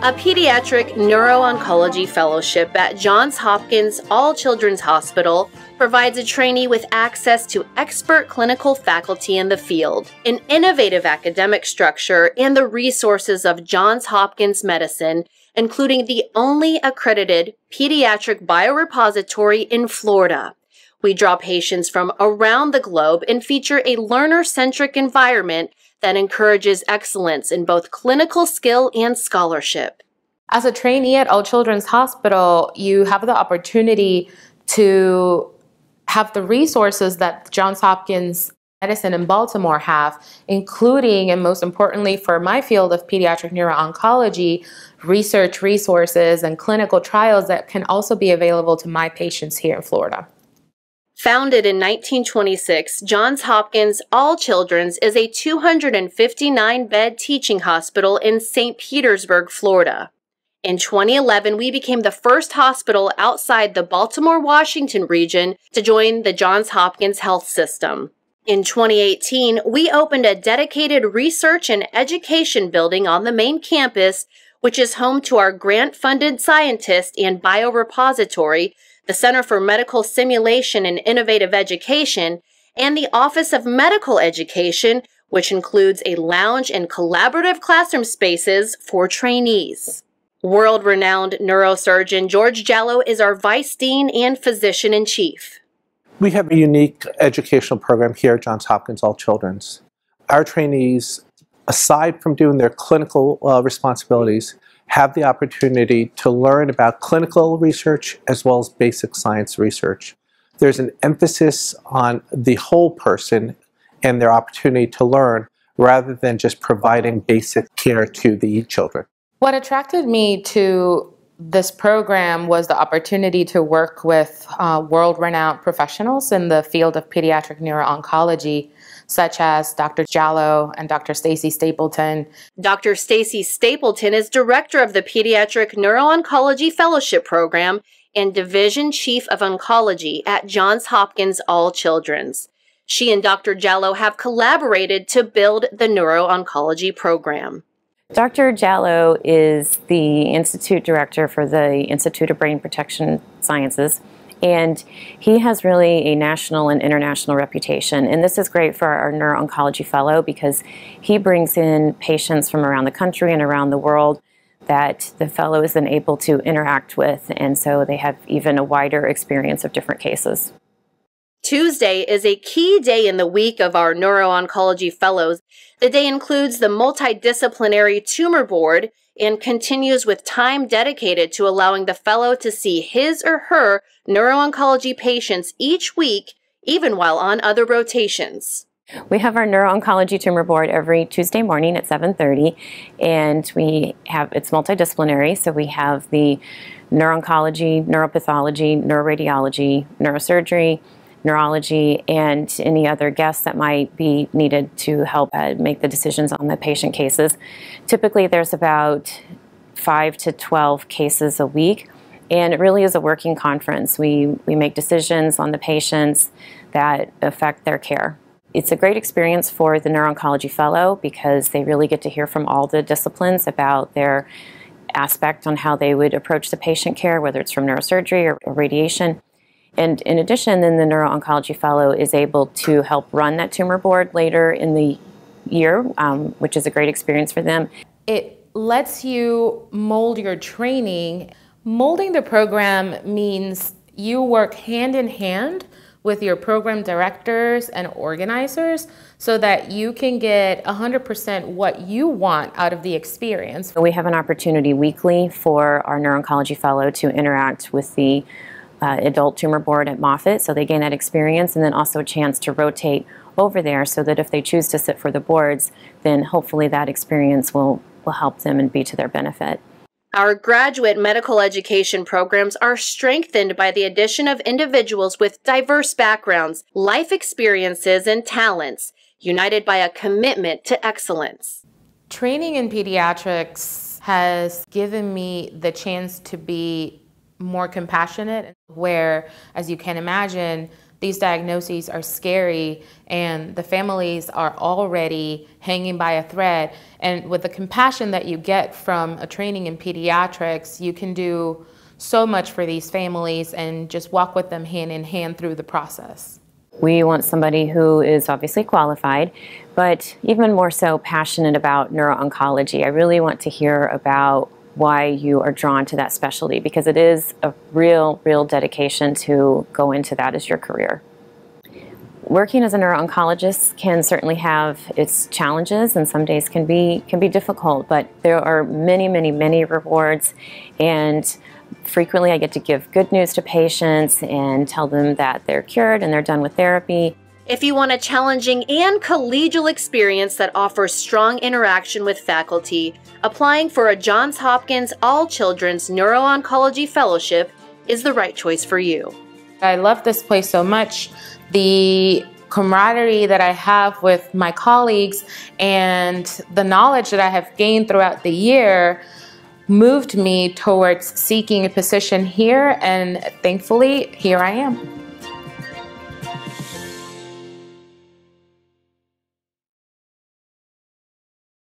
a pediatric neuro-oncology fellowship at Johns Hopkins All Children's Hospital provides a trainee with access to expert clinical faculty in the field, an innovative academic structure, and the resources of Johns Hopkins Medicine, including the only accredited pediatric biorepository in Florida. We draw patients from around the globe and feature a learner centric environment that encourages excellence in both clinical skill and scholarship. As a trainee at All Children's Hospital, you have the opportunity to have the resources that Johns Hopkins Medicine in Baltimore have, including and most importantly for my field of pediatric neuro-oncology, research resources and clinical trials that can also be available to my patients here in Florida. Founded in 1926, Johns Hopkins All Children's is a 259 bed teaching hospital in St. Petersburg, Florida. In 2011, we became the first hospital outside the Baltimore Washington region to join the Johns Hopkins Health System. In 2018, we opened a dedicated research and education building on the main campus, which is home to our grant funded scientist and biorepository, the Center for Medical Simulation and Innovative Education, and the Office of Medical Education, which includes a lounge and collaborative classroom spaces for trainees. World renowned neurosurgeon George Jallo is our vice dean and physician in chief. We have a unique educational program here at Johns Hopkins All Children's. Our trainees, aside from doing their clinical uh, responsibilities, have the opportunity to learn about clinical research as well as basic science research. There's an emphasis on the whole person and their opportunity to learn rather than just providing basic care to the children. What attracted me to this program was the opportunity to work with uh, world renowned professionals in the field of pediatric neuro-oncology, such as Dr. Jallo and Dr. Stacie Stapleton. Dr. Stacie Stapleton is director of the Pediatric Neuro-Oncology Fellowship Program and Division Chief of Oncology at Johns Hopkins All Children's. She and Dr. Jallo have collaborated to build the neuro-oncology program. Dr. Jallo is the Institute Director for the Institute of Brain Protection Sciences, and he has really a national and international reputation. And this is great for our neuro-oncology fellow because he brings in patients from around the country and around the world that the fellow is then able to interact with, and so they have even a wider experience of different cases. Tuesday is a key day in the week of our neuro-oncology fellows. The day includes the multidisciplinary tumor board and continues with time dedicated to allowing the fellow to see his or her neuro-oncology patients each week, even while on other rotations. We have our neuro-oncology tumor board every Tuesday morning at 7:30 and we have it's multidisciplinary so we have the neuro-oncology, neuropathology, neuroradiology, neurosurgery, neurology, and any other guests that might be needed to help uh, make the decisions on the patient cases. Typically, there's about 5 to 12 cases a week, and it really is a working conference. We, we make decisions on the patients that affect their care. It's a great experience for the neuro-oncology fellow because they really get to hear from all the disciplines about their aspect on how they would approach the patient care, whether it's from neurosurgery or radiation. And in addition, then the neuro-oncology fellow is able to help run that tumor board later in the year, um, which is a great experience for them. It lets you mold your training. Molding the program means you work hand in hand with your program directors and organizers so that you can get 100% what you want out of the experience. We have an opportunity weekly for our neuro-oncology fellow to interact with the uh, adult tumor board at Moffitt, so they gain that experience, and then also a chance to rotate over there so that if they choose to sit for the boards, then hopefully that experience will, will help them and be to their benefit. Our graduate medical education programs are strengthened by the addition of individuals with diverse backgrounds, life experiences, and talents, united by a commitment to excellence. Training in pediatrics has given me the chance to be more compassionate, where, as you can imagine, these diagnoses are scary and the families are already hanging by a thread. And with the compassion that you get from a training in pediatrics, you can do so much for these families and just walk with them hand in hand through the process. We want somebody who is obviously qualified, but even more so passionate about neuro-oncology. I really want to hear about why you are drawn to that specialty because it is a real, real dedication to go into that as your career. Working as a neuro-oncologist can certainly have its challenges and some days can be can be difficult, but there are many, many, many rewards and frequently I get to give good news to patients and tell them that they're cured and they're done with therapy. If you want a challenging and collegial experience that offers strong interaction with faculty, applying for a Johns Hopkins All Children's Neuro-Oncology Fellowship is the right choice for you. I love this place so much. The camaraderie that I have with my colleagues and the knowledge that I have gained throughout the year moved me towards seeking a position here, and thankfully, here I am.